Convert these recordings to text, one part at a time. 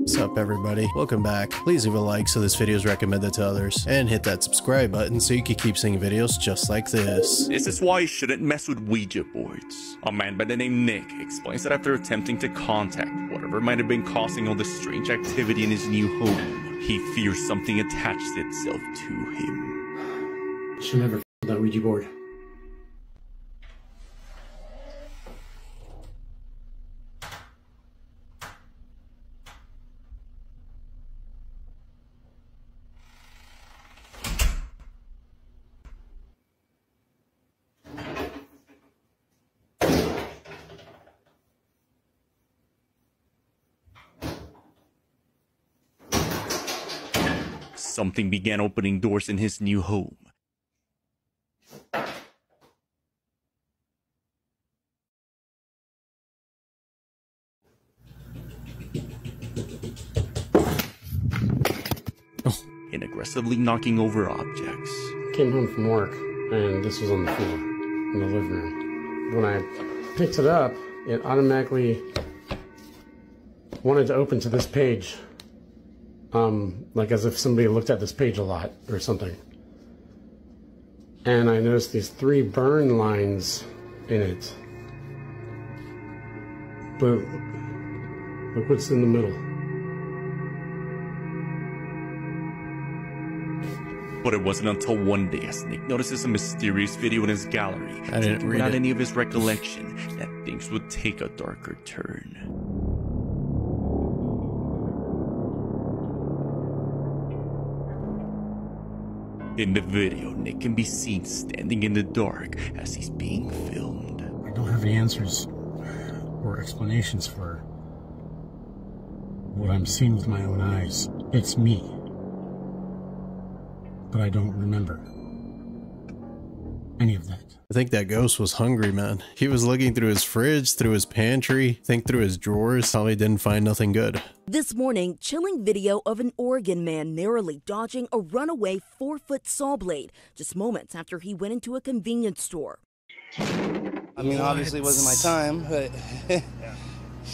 What's up everybody? Welcome back. Please leave a like so this video is recommended to others and hit that subscribe button so you can keep seeing videos just like this. This is why you shouldn't mess with Ouija boards. A man by the name Nick explains that after attempting to contact whatever might have been causing all this strange activity in his new home, he fears something attached itself to him. Should never f- that Ouija board. Something began opening doors in his new home. Oh. And aggressively knocking over objects. Came home from work, and this was on the floor in the living room. When I picked it up, it automatically wanted to open to this page. Um, like as if somebody looked at this page a lot or something. And I noticed these three burn lines in it. But look what's in the middle. But it wasn't until one day as Nick notices a mysterious video in his gallery, I didn't without it. any of his recollection, that things would take a darker turn. In the video, Nick can be seen standing in the dark as he's being filmed. I don't have any answers or explanations for what I'm seeing with my own eyes. It's me. But I don't remember any of that. I think that ghost was hungry, man. He was looking through his fridge, through his pantry, think through his drawers, probably didn't find nothing good. This morning, chilling video of an Oregon man narrowly dodging a runaway four foot saw blade just moments after he went into a convenience store. I mean, obviously it wasn't my time, but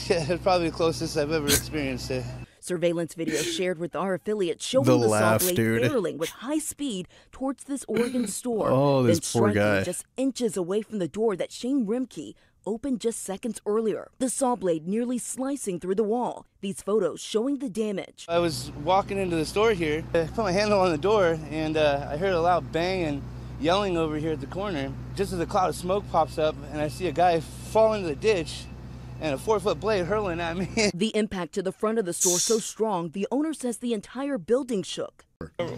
yeah, it's probably the closest I've ever experienced it. Surveillance video shared with our affiliate showing The the, laugh, saw blade dude. barreling with high speed towards this Oregon store. Oh, this then poor striking guy. just inches away from the door that Shane Rimke opened just seconds earlier. The saw blade nearly slicing through the wall. These photos showing the damage. I was walking into the store here, I put my handle on the door, and uh, I heard a loud bang and yelling over here at the corner. Just as a cloud of smoke pops up, and I see a guy fall into the ditch, and a four-foot blade hurling at me. The impact to the front of the store so strong, the owner says the entire building shook.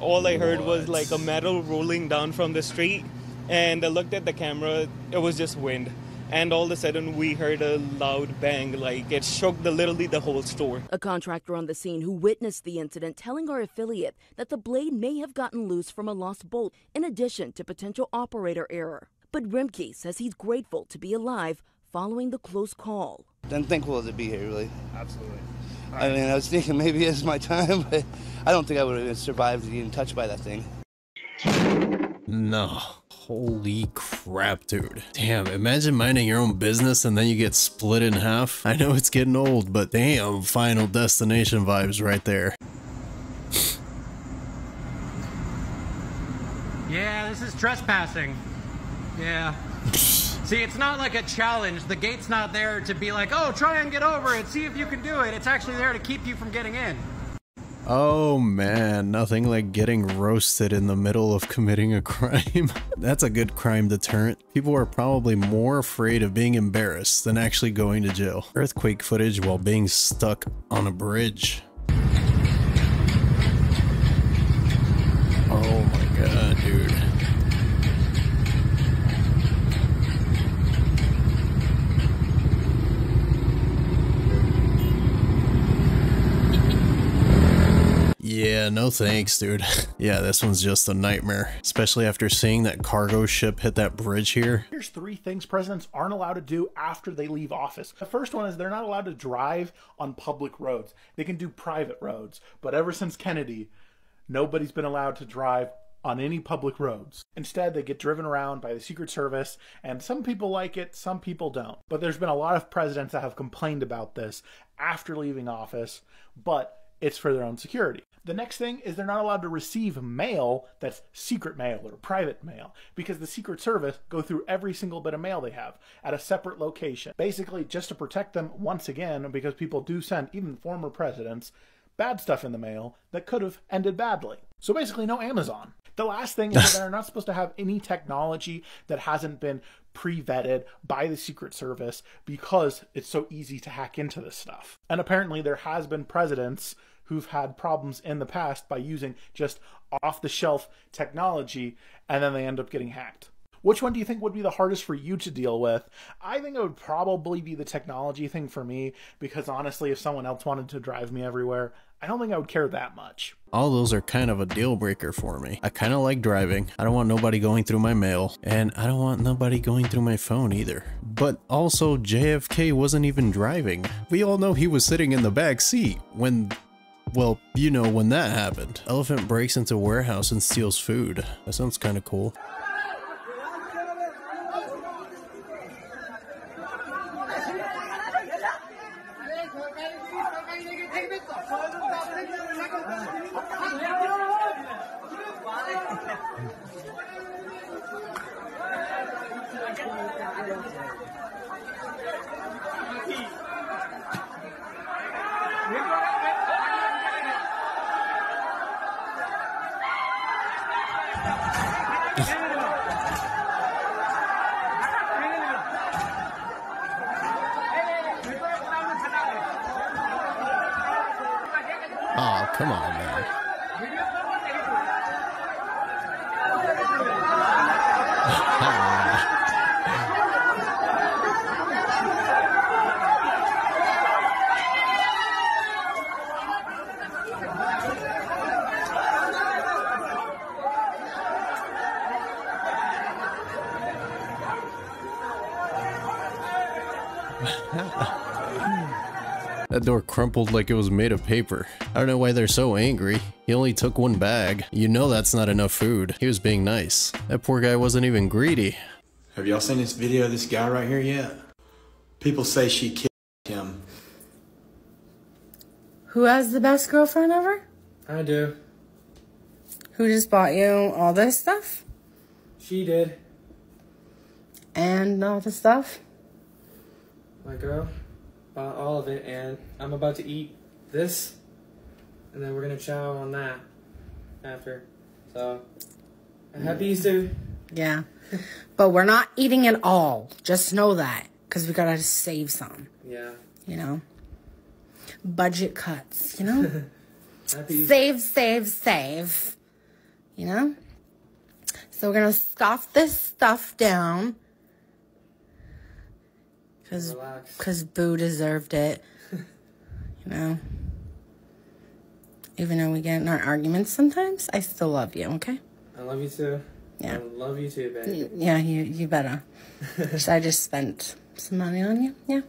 All I heard was like a metal rolling down from the street, and I looked at the camera. It was just wind, and all of a sudden we heard a loud bang, like it shook the literally the whole store. A contractor on the scene who witnessed the incident telling our affiliate that the blade may have gotten loose from a lost bolt in addition to potential operator error. But Rimke says he's grateful to be alive following the close call. I'm thankful to be here, really. Absolutely. I mean, I was thinking maybe it's my time, but I don't think I would have survived getting touched by that thing. No. Holy crap, dude. Damn, imagine minding your own business and then you get split in half. I know it's getting old, but damn, final destination vibes right there. Yeah, this is trespassing. Yeah. See, it's not like a challenge. The gate's not there to be like, oh, try and get over it, see if you can do it. It's actually there to keep you from getting in. Oh man, nothing like getting roasted in the middle of committing a crime. That's a good crime deterrent. People are probably more afraid of being embarrassed than actually going to jail. Earthquake footage while being stuck on a bridge. Oh my god, dude. Yeah, no thanks, dude. yeah, this one's just a nightmare, especially after seeing that cargo ship hit that bridge here. Here's three things presidents aren't allowed to do after they leave office. The first one is they're not allowed to drive on public roads. They can do private roads. But ever since Kennedy, nobody's been allowed to drive on any public roads. Instead, they get driven around by the Secret Service, and some people like it, some people don't. But there's been a lot of presidents that have complained about this after leaving office, but it's for their own security. The next thing is they're not allowed to receive mail that's secret mail or private mail because the Secret Service go through every single bit of mail they have at a separate location. Basically, just to protect them once again, because people do send, even former presidents, bad stuff in the mail that could have ended badly. So basically, no Amazon. The last thing is that they're not supposed to have any technology that hasn't been pre vetted by the Secret Service because it's so easy to hack into this stuff. And apparently, there has been presidents who've had problems in the past by using just off the shelf technology and then they end up getting hacked. Which one do you think would be the hardest for you to deal with? I think it would probably be the technology thing for me because honestly, if someone else wanted to drive me everywhere, I don't think I would care that much. All those are kind of a deal breaker for me. I kind of like driving. I don't want nobody going through my mail, and I don't want nobody going through my phone either. But also, JFK wasn't even driving. We all know he was sitting in the back seat when well, you know when that happened. Elephant breaks into a warehouse and steals food. That sounds kind of cool. Crumpled like it was made of paper. I don't know why they're so angry. He only took one bag. You know that's not enough food. He was being nice. That poor guy wasn't even greedy. Have y'all seen this video of this guy right here yet? People say she killed him. Who has the best girlfriend ever? I do. Who just bought you all this stuff? She did. And all the stuff? My girl bought all of it, and I'm about to eat this, and then we're gonna chow on that after. So, happy mm. Easter. Yeah. but we're not eating it all. Just know that. Because we gotta save some. Yeah. You know? Budget cuts, you know? Save, save, save. You know? So we're gonna scoff this stuff down. Cause, Relax. cause Boo deserved it. you know? Even though we get in our arguments sometimes, I still love you, okay? I love you too. Yeah. I love you too, baby. Yeah, you you better. so I just spent some money on you. Yeah.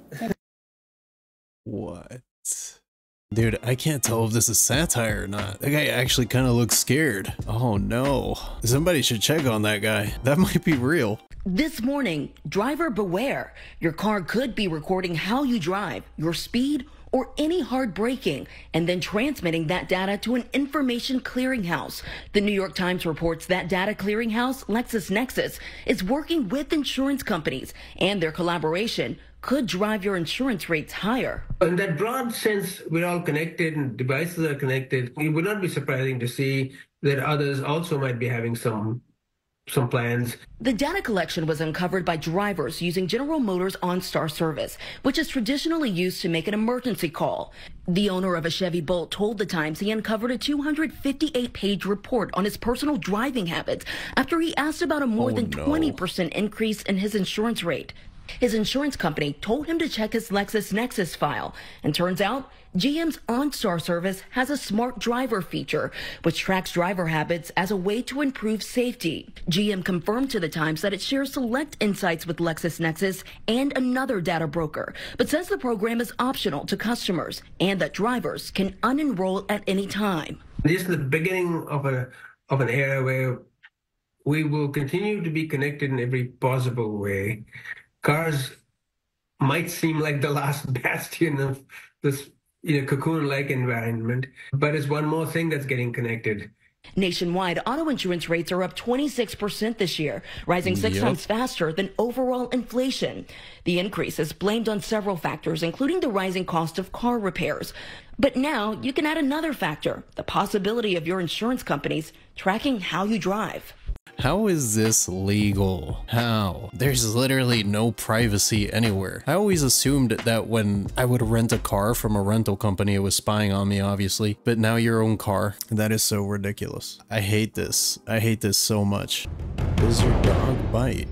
What? Dude, I can't tell if this is satire or not. That guy actually kind of looks scared. Oh no. Somebody should check on that guy. That might be real. This morning, driver beware. Your car could be recording how you drive, your speed, or any hard braking, and then transmitting that data to an information clearinghouse. The New York Times reports that data clearinghouse, LexisNexis, is working with insurance companies, and their collaboration could drive your insurance rates higher. In that broad sense, we're all connected and devices are connected. It would not be surprising to see that others also might be having some some plans. The data collection was uncovered by drivers using General Motors OnStar service, which is traditionally used to make an emergency call. The owner of a Chevy Bolt told the Times he uncovered a 258 page report on his personal driving habits after he asked about a more Oh, than no. 20% increase in his insurance rate. His insurance company told him to check his Lexus LexisNexis file, and turns out GM's OnStar service has a smart driver feature, which tracks driver habits as a way to improve safety. GM confirmed to the Times that it shares select insights with LexisNexis and another data broker, but says the program is optional to customers and that drivers can unenroll at any time. This is the beginning of a of an era where we will continue to be connected in every possible way. Cars might seem like the last bastion of this in a cocoon-like environment. But it's one more thing that's getting connected. Nationwide, auto insurance rates are up 26% this year, rising six Yep. times faster than overall inflation. The increase is blamed on several factors, including the rising cost of car repairs. But now you can add another factor the possibility of your insurance companies tracking how you drive. How is this legal? How? There's literally no privacy anywhere. I always assumed that when I would rent a car from a rental company, it was spying on me, obviously. But now your own car. That is so ridiculous. I hate this. I hate this so much. Does your dog bite?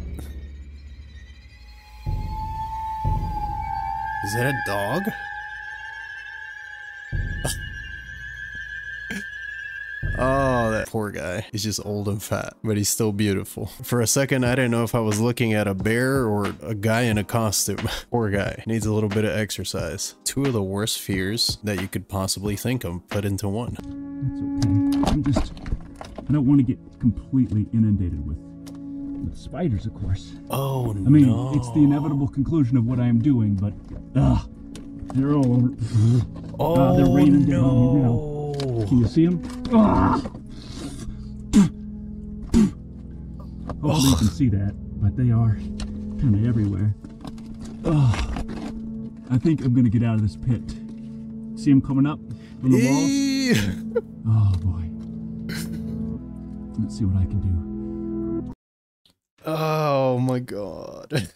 Is that a dog? Oh, that poor guy. He's just old and fat, but he's still beautiful. For a second, I didn't know if I was looking at a bear or a guy in a costume. poor guy. Needs a little bit of exercise. Two of the worst fears that you could possibly think of put into one. okay. I'm just, I don't want to get completely inundated with, with spiders, of course. Oh, I mean, no. it's the inevitable conclusion of what I am doing, but, ugh, they're all over. Ah, they're Oh, raining down on me now. Can you see them? Hopefully you can see that, but they are kind of everywhere. Ugh. I think I'm gonna get out of this pit. See them coming up from the walls? Oh boy. Let's see what I can do. Oh my god.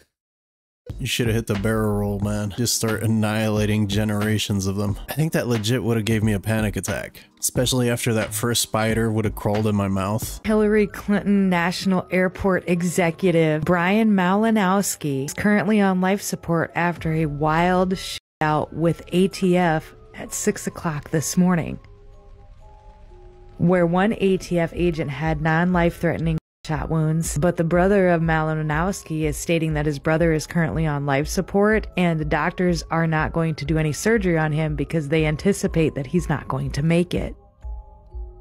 You should have hit the barrel roll, man. Just start annihilating generations of them. I think that legit would have gave me a panic attack. Especially after that first spider would have crawled in my mouth. Hillary Clinton National Airport executive Bryan Malinowski is currently on life support after a wild shootout with ATF at 6 o'clock this morning, where one ATF agent had non life threatening shot wounds. But the brother of Malinowski is stating that his brother is currently on life support and the doctors are not going to do any surgery on him because they anticipate that he's not going to make it.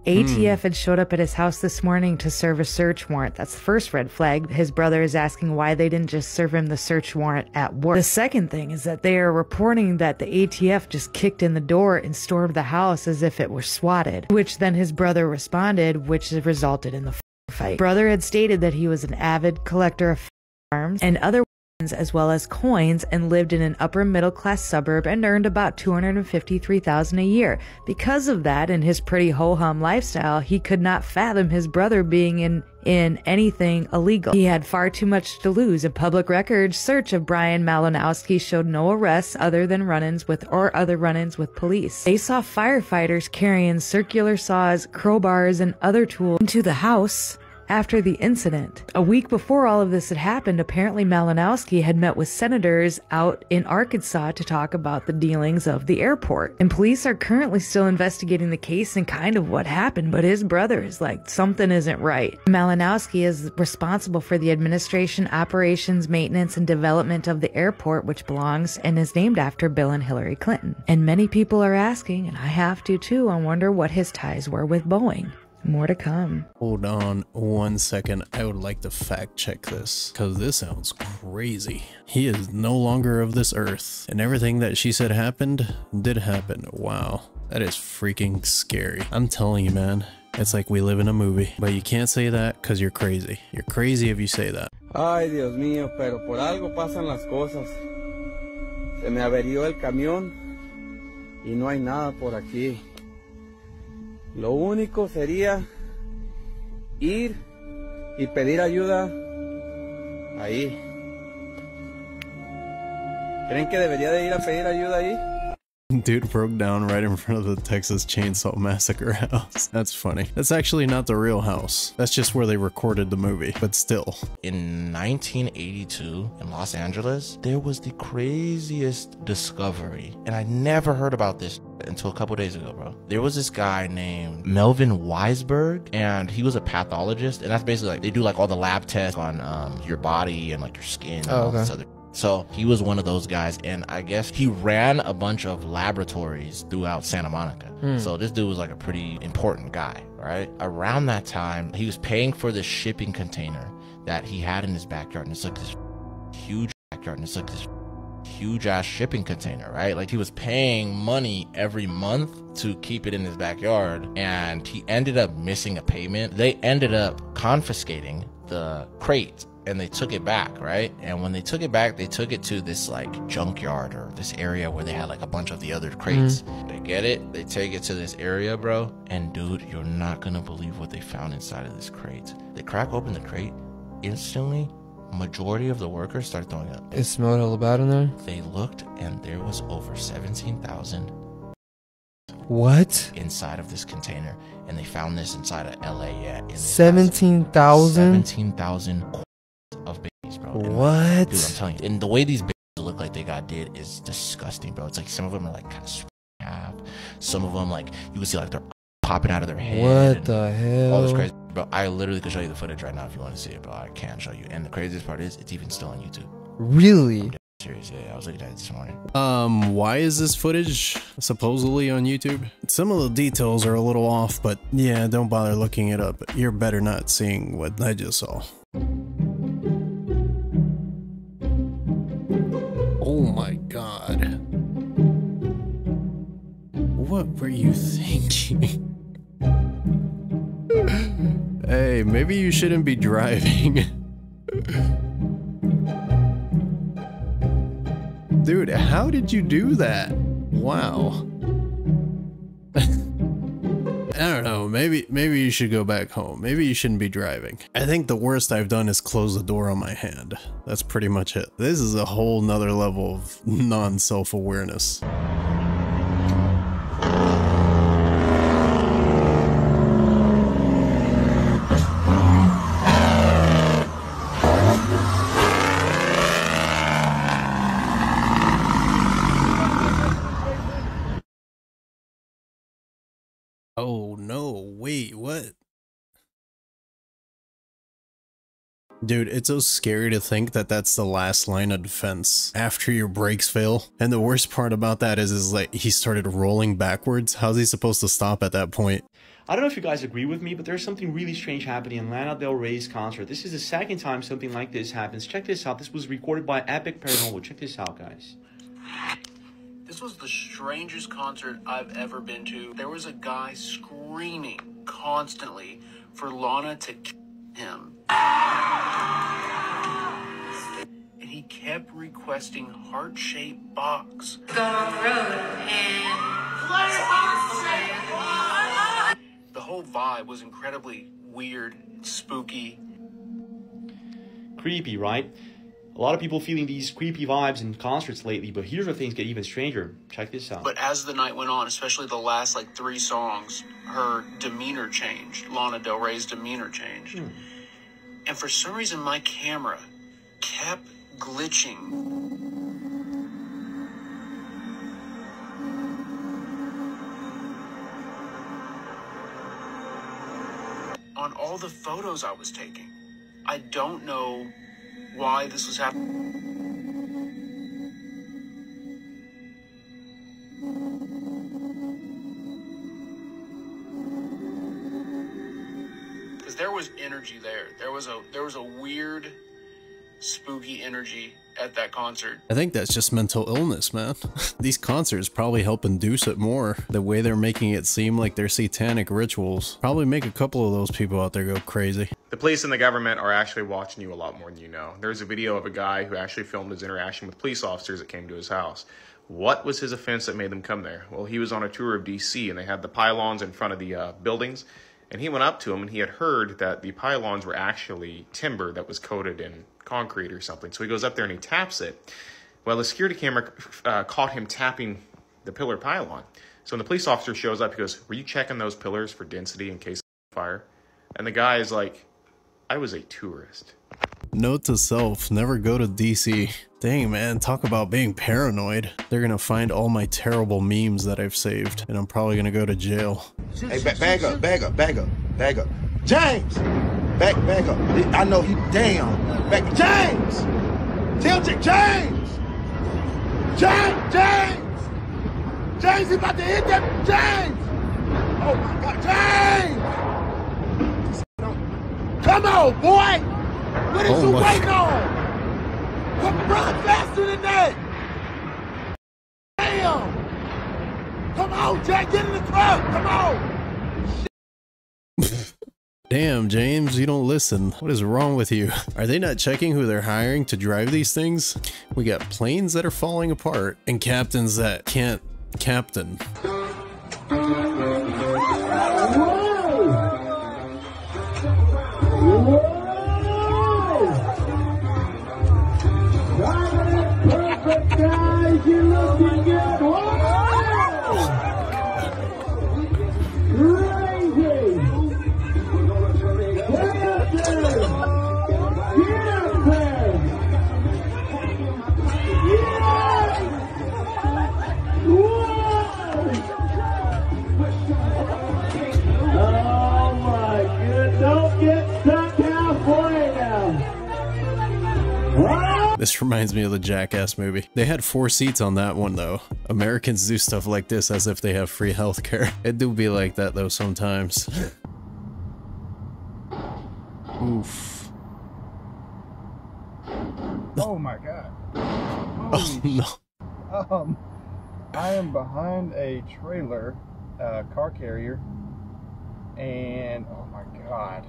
ATF hmm. had showed up at his house this morning to serve a search warrant. That's the first red flag. His brother is asking why they didn't just serve him the search warrant at work. The second thing is that they are reporting that the ATF just kicked in the door and stormed the house as if it were swatted, which then his brother responded, which resulted in the fight. Brother had stated that he was an avid collector of firearms and other weapons as well as coins and lived in an upper middle class suburb and earned about 253,000 a year. Because of that and his pretty ho-hum lifestyle, he could not fathom his brother being in in anything illegal. He had far too much to lose. A public records search of Bryan Malinowski showed no arrests other than run-ins with or other run-ins with police. They saw firefighters carrying circular saws, crowbars, and other tools into the house after the incident. A week before all of this had happened, apparently Malinowski had met with senators out in Arkansas to talk about the dealings of the airport. And police are currently still investigating the case and kind of what happened, but his brother is like, something isn't right. Malinowski is responsible for the administration, operations, maintenance, and development of the airport, which belongs and is named after Bill and Hillary Clinton. And many people are asking, and I have to too, I wonder what his ties were with Boeing. More to come. Hold on one second. I would like to fact check this because this sounds crazy. He is no longer of this earth, and everything that she said happened did happen. Wow, that is freaking scary. I'm telling you, man. It's like we live in a movie, but you can't say that because you're crazy. You're crazy if you say that. Ay, Dios mío, pero por algo pasan las cosas. Se me averió el camión y no hay nada por aquí. Lo único sería ir y pedir ayuda ahí. ¿Creen que debería de ir a pedir ayuda ahí? Dude broke down right in front of the Texas Chainsaw Massacre house. That's funny. That's actually not the real house. That's just where they recorded the movie, but still. In 1982 in Los Angeles, there was the craziest discovery. And I never heard about this until a couple days ago, bro. There was this guy named Melvin Weisberg, and he was a pathologist. And that's basically like they do like all the lab tests on um, your body and like your skin and Oh, all this okay. other so he was one of those guys, and I guess he ran a bunch of laboratories throughout Santa Monica. Hmm. So this dude was like a pretty important guy, right? Around that time, he was paying for this shipping container that he had in his backyard, and it's like this huge backyard, and it's like this huge ass shipping container, right? Like he was paying money every month to keep it in his backyard and he ended up missing a payment. They ended up confiscating the crate and they took it back, right? And when they took it back, they took it to this like junkyard or this area where they had like a bunch of the other crates. Mm-hmm. They get it, they take it to this area, bro. And dude, you're not gonna believe what they found inside of this crate. They crack open the crate, instantly, majority of the workers start throwing up. It smelled hella bad in there. They looked and there was over 17,000 What? inside of this container. And they found this inside of LA, yeah. in Seventeen thousand. 17,000 of babies, bro. And, What? Dude, I'm telling you. And the way these babies look like they got did is disgusting, bro. It's like some of them are like kind of split half. Some of them, like, you can see like they're popping out of their head. What the hell? All this crazy. Bro, I literally could show you the footage right now if you want to see it, but I can't show you. And the craziest part is, it's even still on YouTube. Really? Serious, yeah. I was looking at it this morning. Um, why is this footage supposedly on YouTube? Some of the details are a little off, but yeah, don't bother looking it up. You're better not seeing what I just saw. Oh my god. What were you thinking? hey, maybe you shouldn't be driving. Dude, how did you do that? Wow. Maybe maybe you should go back home. Maybe you shouldn't be driving. I think the worst I've done is close the door on my hand. That's pretty much it. This is a whole nother level of non-self-awareness. Oh no, wait, what? Dude, it's so scary to think that that's the last line of defense after your brakes fail. And the worst part about that is, is like he started rolling backwards. How's he supposed to stop at that point? I don't know if you guys agree with me, but there's something really strange happening in Lana Del Rey's concert. This is the second time something like this happens. Check this out. This was recorded by Epic Paranormal. Check this out, guys. This was the strangest concert I've ever been to. There was a guy screaming constantly for Lana to kill him. And he kept requesting heart shaped box. Going on the road and The whole vibe was incredibly weird, spooky. Creepy, right? A lot of people feeling these creepy vibes in concerts lately, but here's where things get even stranger. Check this out. But as the night went on, especially the last like three songs, her demeanor changed. Lana Del Rey's demeanor changed. Hmm. And for some reason, my camera kept glitching. On all the photos I was taking. I don't know why this was happening. Because there was energy there. There was a there was a weird, spooky energy at that concert. I think that's just mental illness, man. These concerts probably help induce it more. The way they're making it seem like they're satanic rituals probably make a couple of those people out there go crazy. The police and the government are actually watching you a lot more than you know. There's a video of a guy who actually filmed his interaction with police officers that came to his house. What was his offense that made them come there? Well, he was on a tour of DC and they had the pylons in front of the uh, buildings. And he went up to him and he had heard that the pylons were actually timber that was coated in concrete or something. So he goes up there and he taps it. Well, the security camera uh, caught him tapping the pillar pylon. So when the police officer shows up, he goes, Were you checking those pillars for density in case of fire? And the guy is like, I was a tourist. Note to self, never go to DC. Dang man, talk about being paranoid. They're gonna find all my terrible memes that I've saved, and I'm probably gonna go to jail. Hey, ba- bag up, bag up, bag up, bag up. James! Back, back up. I know he, damn. Back, James! Tilt it, James! James, James! James, he about to hit that, James! Oh my God, James! Come on, boy! What is oh you waiting on? Come run faster than that? Damn! Come on, Jack, get in the truck! Come on! Damn, James, you don't listen. What is wrong with you? Are they not checking who they're hiring to drive these things? We got planes that are falling apart and captains that can't captain. This reminds me of the Jackass movie. They had four seats on that one though. Americans do stuff like this as if they have free healthcare. It do be like that though sometimes. Oof. Oh my god. Oh no. Um, I am behind a trailer, uh, car carrier, and oh my god,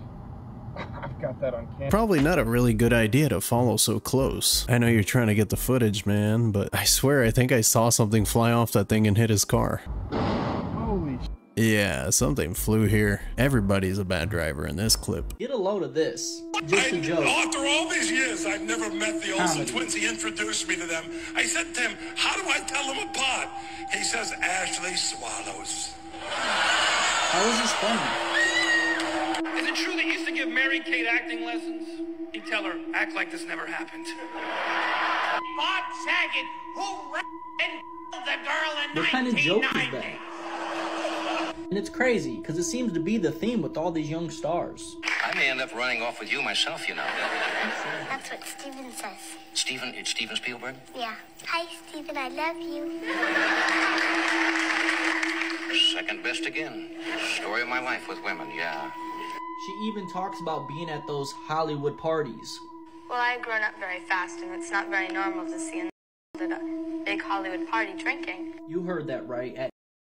I've got that on camera. Probably not a really good idea to follow so close. I know you're trying to get the footage, man, but I swear I think I saw something fly off that thing and hit his car. Holy sh- Yeah, something flew here. Everybody's a bad driver in this clip. Get a load of this. Just a joke. After all these years, I've never met the Olsen Comedy. twins. He introduced me to them. I said to him, How do I tell them apart? He says, Ashley Swallows. How is this funny? Is it true that you used to give Mary Kate acting lessons? You tell her, act like this never happened. Bob Saget, who and the girl in What kind of joke is that? And it's crazy because it seems to be the theme with all these young stars. I may end up running off with you myself, you know. That's what Steven says. Steven, it's Steven Spielberg? Yeah. Hi, Steven, I love you. Second best again. Story of my life with women, yeah. She even talks about being at those Hollywood parties. Well, I've grown up very fast, and it's not very normal to see an at a big Hollywood party drinking. You heard that right. At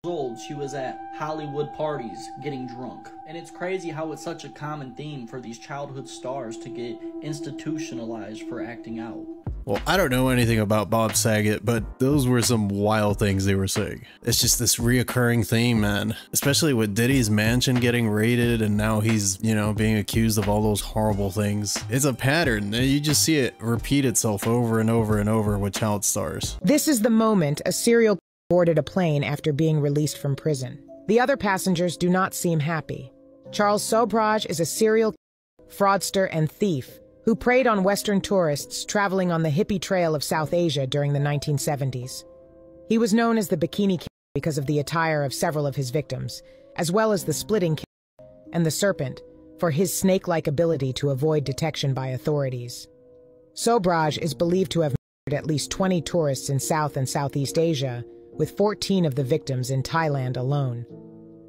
old, she was at Hollywood parties getting drunk. And it's crazy how it's such a common theme for these childhood stars to get institutionalized for acting out. Well, I don't know anything about Bob Saget, but those were some wild things they were saying. It's just this reoccurring theme, man. Especially with Diddy's mansion getting raided and now he's, you know, being accused of all those horrible things. It's a pattern. You just see it repeat itself over and over and over with child stars. This is the moment a serial boarded a plane after being released from prison. The other passengers do not seem happy. Charles Sobhraj is a serial fraudster and thief who preyed on Western tourists traveling on the hippie trail of South Asia during the 1970s. He was known as the Bikini King because of the attire of several of his victims, as well as the Splitting King and the Serpent for his snake-like ability to avoid detection by authorities. Sobhraj is believed to have murdered at least 20 tourists in South and Southeast Asia, with 14 of the victims in Thailand alone.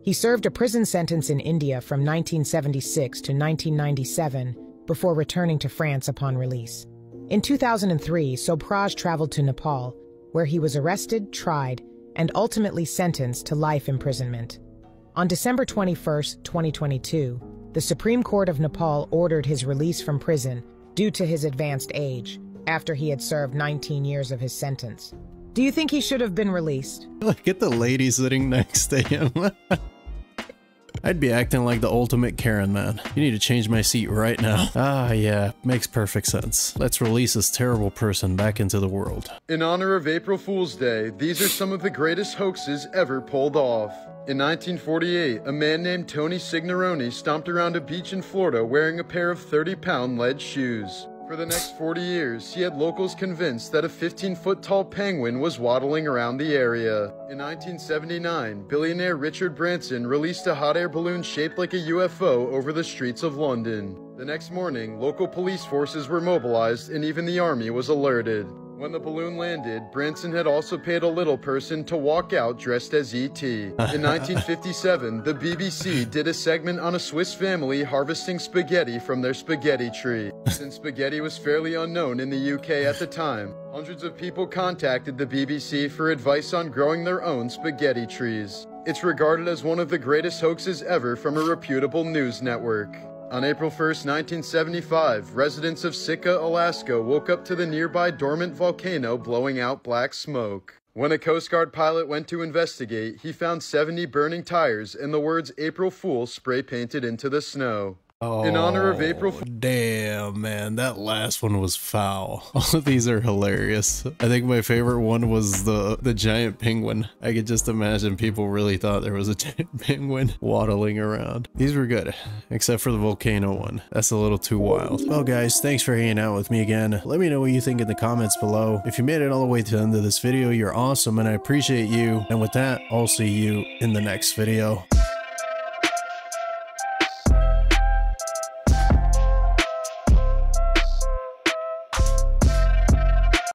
He served a prison sentence in India from 1976 to 1997 before returning to France upon release. In 2003, Sobhraj traveled to Nepal, where he was arrested, tried, and ultimately sentenced to life imprisonment. On December 21, 2022, the Supreme Court of Nepal ordered his release from prison due to his advanced age, after he had served 19 years of his sentence. Do you think he should have been released? Look at the lady sitting next to him. I'd be acting like the ultimate Karen man. You need to change my seat right now. Ah, yeah, makes perfect sense. Let's release this terrible person back into the world. In honor of April Fool's Day, these are some of the greatest hoaxes ever pulled off. In 1948, a man named Tony Signorini stomped around a beach in Florida wearing a pair of 30 pound lead shoes. For the next 40 years, he had locals convinced that a 15 foot tall penguin was waddling around the area. In 1979, billionaire Richard Branson released a hot air balloon shaped like a UFO over the streets of London. The next morning, local police forces were mobilized and even the army was alerted. When the balloon landed, Branson had also paid a little person to walk out dressed as E.T. In 1957, the BBC did a segment on a Swiss family harvesting spaghetti from their spaghetti tree. Since spaghetti was fairly unknown in the UK at the time, hundreds of people contacted the BBC for advice on growing their own spaghetti trees. It's regarded as one of the greatest hoaxes ever from a reputable news network. On April 1st, 1975, residents of Sitka, Alaska woke up to the nearby dormant volcano blowing out black smoke. When a Coast Guard pilot went to investigate, he found 70 burning tires and the words April Fool spray painted into the snow. In honor of oh, April Fool. Damn, man, that last one was foul. All of these are hilarious. I think my favorite one was the the giant penguin. I could just imagine people really thought there was a giant penguin waddling around. These were good, except for the volcano one. That's a little too wild. Well, guys, thanks for hanging out with me again. Let me know what you think in the comments below. If you made it all the way to the end of this video, you're awesome, and I appreciate you. And with that, I'll see you in the next video.